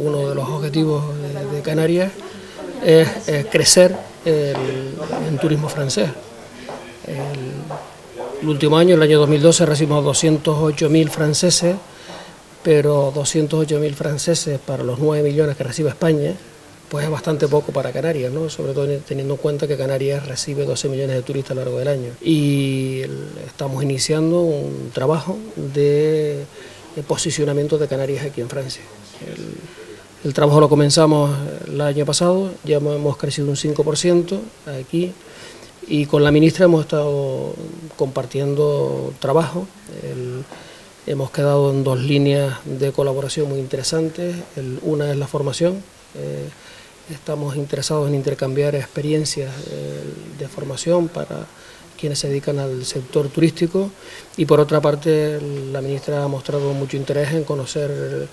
Uno de los objetivos de, Canarias es, crecer en turismo francés. El, último año, el año 2012, recibimos 208.000 franceses, pero 208.000 franceses para los 9 millones que recibe España, pues es bastante poco para Canarias, ¿no? sobre todo teniendo en cuenta que Canarias recibe 12 millones de turistas a lo largo del año. Y estamos iniciando un trabajo de posicionamiento de Canarias aquí en Francia. Trabajo lo comenzamos el año pasado, ya hemos crecido un 5% aquí y con la ministra hemos estado compartiendo trabajo. hemos quedado en dos líneas de colaboración muy interesantes. una es la formación. Eh, estamos interesados en intercambiar experiencias eh, de formación para quienes se dedican al sector turístico y por otra parte la ministra ha mostrado mucho interés en conocer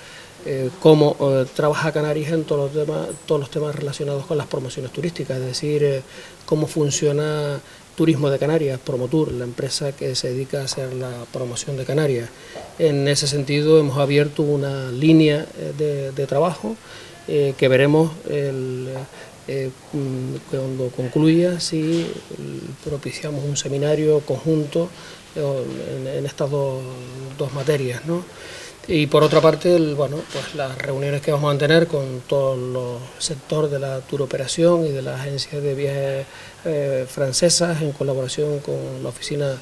eh, cómo eh, trabaja Canarias en todos los, temas, todos los temas relacionados con las promociones turísticas, es decir, eh, cómo funciona Turismo de Canarias, Promotur, la empresa que se dedica a hacer la promoción de Canarias. En ese sentido hemos abierto una línea de, trabajo que veremos mm, cuando concluya si propiciamos un seminario conjunto en, estas dos, materias. Y por otra parte, bueno, pues las reuniones que vamos a mantener con todos los sectores de la turoperación y de las agencias de viajes eh, francesas en colaboración con la Oficina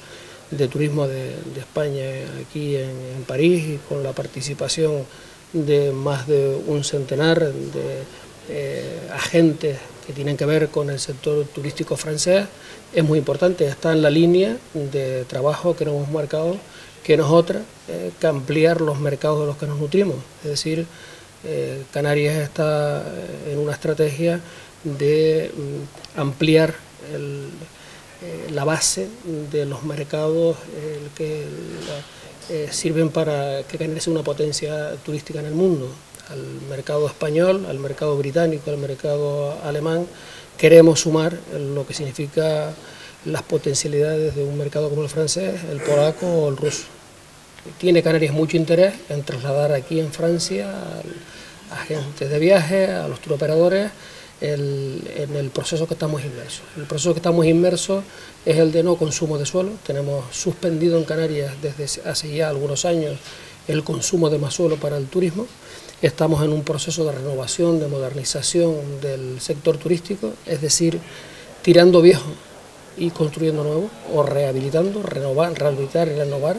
de Turismo de, España aquí en, París y con la participación de más de un centenar de eh, agentes que tienen que ver con el sector turístico francés. Es muy importante, está en la línea de trabajo que nos hemos marcado, que no es otra eh, que ampliar los mercados de los que nos nutrimos. Es decir, eh, Canarias está en una estrategia de mm, ampliar la base de los mercados que sirven para que Canarias sea una potencia turística en el mundo al mercado español, al mercado británico, al mercado alemán, queremos sumar lo que significa las potencialidades de un mercado como el francés, el polaco o el ruso. Tiene Canarias mucho interés en trasladar aquí en Francia a agentes de viaje, a los turoperadores, en el proceso que estamos inmersos. El proceso que estamos inmersos es el de no consumo de suelo. Tenemos suspendido en Canarias desde hace ya algunos años el consumo de más suelo para el turismo. Estamos en un proceso de renovación, de modernización del sector turístico, es decir, tirando viejo y construyendo nuevo, o rehabilitando, renovar, rehabilitar y renovar.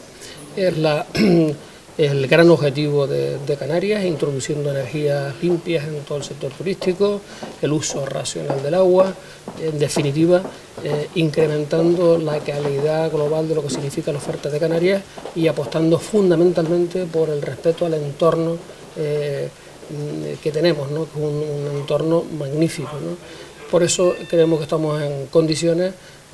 Es la, el gran objetivo de, Canarias, introduciendo energías limpias en todo el sector turístico, el uso racional del agua, en definitiva, eh, incrementando la calidad global de lo que significa la oferta de Canarias y apostando fundamentalmente por el respeto al entorno eh, que tenemos, ¿no? un, un, entorno magnífico. Por eso creemos que estamos en condiciones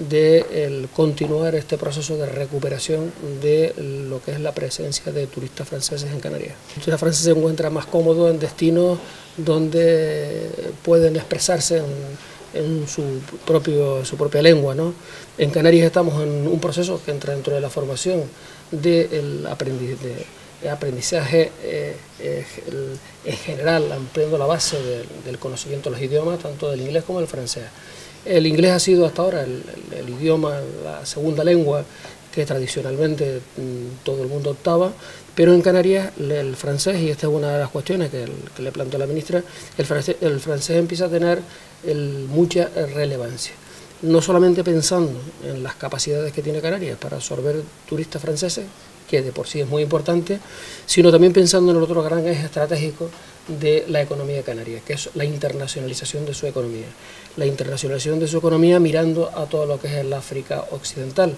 de continuar este proceso de recuperación de lo que es la presencia de turistas franceses en Canarias. El turista francés se encuentra más cómodo en destinos donde pueden expresarse en, su, propio, su propia lengua. ¿no? En Canarias estamos en un proceso que entra dentro de la formación del aprendizaje aprendizaje eh, eh, en general, ampliando la base del conocimiento de los idiomas, tanto del inglés como del francés. El inglés ha sido hasta ahora el, idioma, la segunda lengua que tradicionalmente mm, todo el mundo optaba, pero en Canarias el francés, y esta es una de las cuestiones que, le planteó la ministra, el francés, el francés empieza a tener mucha relevancia no solamente pensando en las capacidades que tiene Canarias para absorber turistas franceses, que de por sí es muy importante, sino también pensando en el otro gran eje estratégico de la economía canaria, que es la internacionalización de su economía. La internacionalización de su economía mirando a todo lo que es el África occidental.